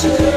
to go.